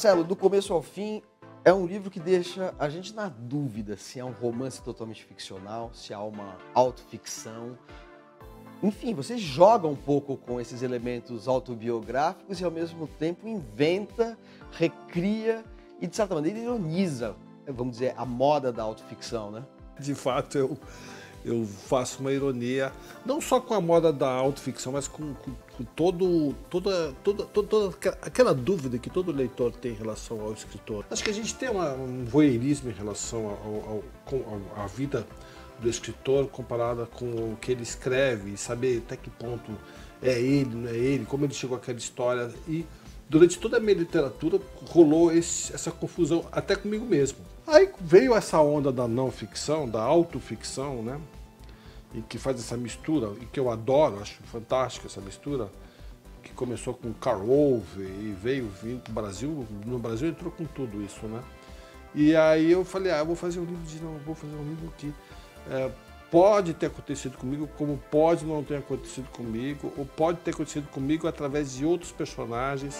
Marcelo, do começo ao fim, é um livro que deixa a gente na dúvida se é um romance totalmente ficcional, se é uma autoficção. Enfim, você joga um pouco com esses elementos autobiográficos e ao mesmo tempo inventa, recria e de certa maneira ironiza, vamos dizer, a moda da autoficção, né? De fato, eu, eu faço uma ironia, não só com a moda da autoficção, mas com, com, com todo, toda, toda, toda, toda, aquela dúvida que todo leitor tem em relação ao escritor. Acho que a gente tem uma, um voyeurismo em relação à vida do escritor comparada com o que ele escreve, saber até que ponto é ele, não é ele, como ele chegou àquela história. E durante toda a minha literatura rolou esse, essa confusão, até comigo mesmo. Aí veio essa onda da não ficção, da autoficção, né? E que faz essa mistura, e que eu adoro, acho fantástica essa mistura, que começou com Carl Ove e veio vindo o Brasil, no Brasil entrou com tudo isso, né? E aí eu falei, ah, eu vou fazer um livro de não, vou fazer um livro que é, pode ter acontecido comigo, como pode não ter acontecido comigo, ou pode ter acontecido comigo através de outros personagens.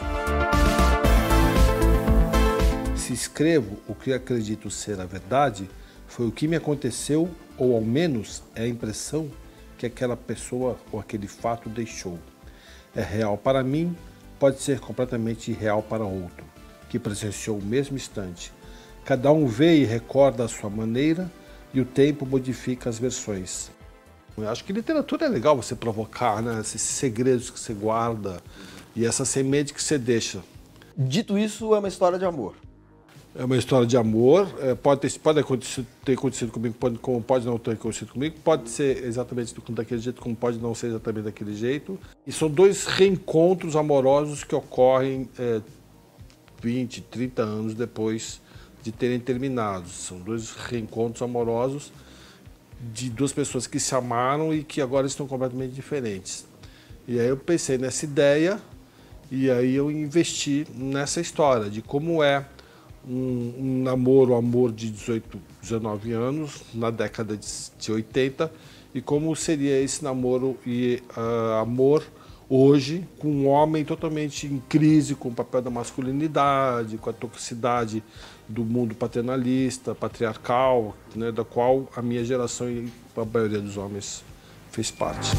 Se escrevo o que acredito ser a verdade, foi o que me aconteceu, ou ao menos é a impressão que aquela pessoa ou aquele fato deixou. É real para mim, pode ser completamente irreal para outro, que presenciou o mesmo instante. Cada um vê e recorda a sua maneira, e o tempo modifica as versões. Eu acho que literatura é legal você provocar, né? Esses segredos que você guarda e essa semente que você deixa. Dito isso, é uma história de amor. É uma história de amor, é, pode, ter, pode acontecido, ter acontecido comigo, pode, como pode não ter acontecido comigo, pode ser exatamente daquele jeito, como pode não ser exatamente daquele jeito. E são dois reencontros amorosos que ocorrem é, 20, 30 anos depois de terem terminado. São dois reencontros amorosos de duas pessoas que se amaram e que agora estão completamente diferentes. E aí eu pensei nessa ideia e aí eu investi nessa história de como é um, um namoro, um amor de 18, 19 anos na década de 80 e como seria esse namoro e uh, amor hoje com um homem totalmente em crise com o papel da masculinidade, com a toxicidade do mundo paternalista, patriarcal, né, da qual a minha geração e a maioria dos homens fez parte.